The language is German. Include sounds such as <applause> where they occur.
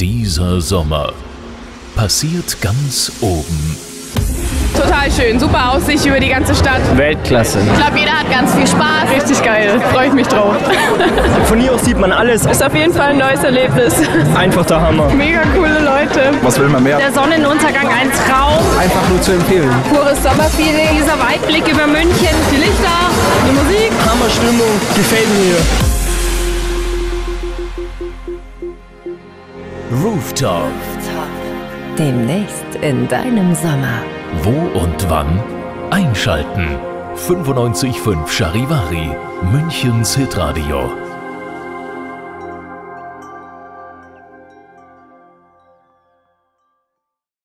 Dieser Sommer passiert ganz oben. Total schön, super Aussicht über die ganze Stadt. Weltklasse. Ich glaube, jeder hat ganz viel Spaß. Richtig geil, freue ich mich drauf. <laughs> Von hier aus sieht man alles. Ist auf jeden Fall ein neues Erlebnis. Einfach der Hammer. Mega coole Leute. Was will man mehr? Der Sonnenuntergang ein Traum. Einfach nur zu empfehlen. Pures Sommerfeeling. Dieser Weitblick über München. Die Lichter, die Musik. Hammerstimmung. Gefällt mir. Rooftop. Demnächst in deinem Sommer. Wo und wann? Einschalten. 95.5 Charivari, Münchens Hitradio.